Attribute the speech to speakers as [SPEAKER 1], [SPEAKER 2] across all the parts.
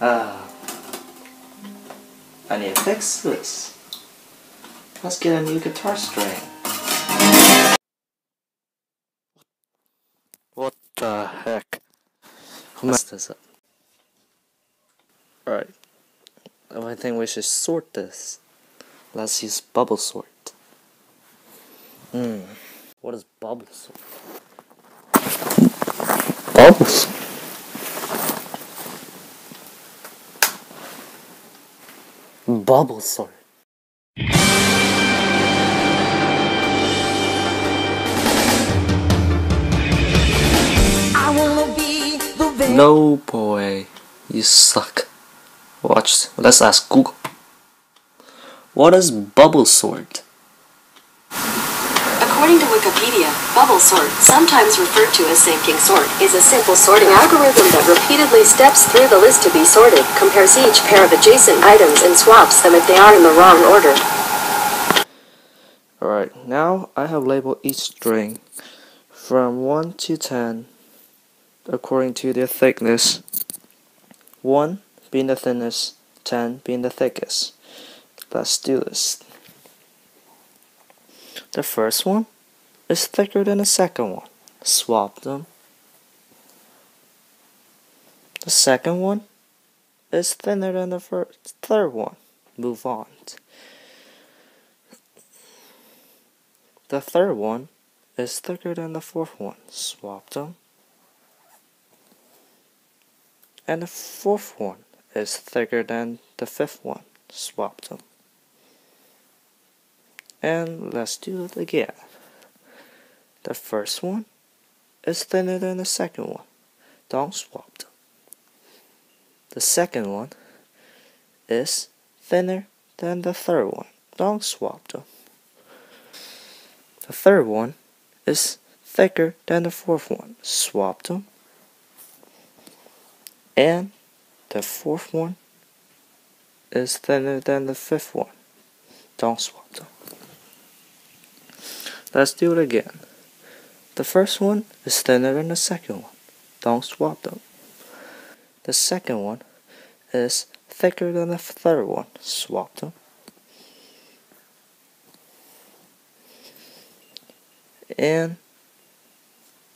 [SPEAKER 1] Ah. I need to fix this. Let's get a new guitar string. What the heck? Who messed this up? Alright. I think we should sort this. Let's use bubble sort. Hmm. What is bubble sort? Bubbles. Bubble sort.
[SPEAKER 2] The very
[SPEAKER 1] No boy, you suck. Watch. Let's ask Google. What is bubble sort?
[SPEAKER 3] According to Wikipedia, bubble sort, sometimes referred to as sinking sort, is a simple sorting algorithm that repeatedly steps through the list to be sorted, compares each pair of adjacent items, and swaps them if they are in the wrong order.
[SPEAKER 1] Alright, now I have labeled each string from 1 to 10 according to their thickness. 1 being the thinnest, 10 being the thickest. Let's do this. The first one is thicker than the second one. Swap them. The second one is thinner than the first, third one. Move on. The third one is thicker than the fourth one. Swap them. And the fourth one is thicker than the fifth one. Swap them. And let's do it again. The first one is thinner than the second one. Don't swap them. The second one is thinner than the third one. Don't swap them. The third one is thicker than the fourth one. Swap them. And the fourth one is thinner than the fifth one. Don't swap them. Let's do it again. The first one is thinner than the second one. Don't swap them. The second one is thicker than the third one. Swap them. And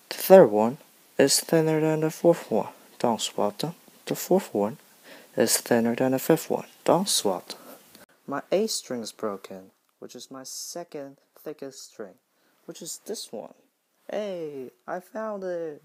[SPEAKER 1] the third one is thinner than the fourth one. Don't swap them. The fourth one is thinner than the fifth one. Don't swap them. My A string is broken, which is my second thickest string, which is this one. Hey, I found it.